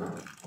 Yes.